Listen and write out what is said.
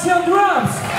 Kelsey on drums.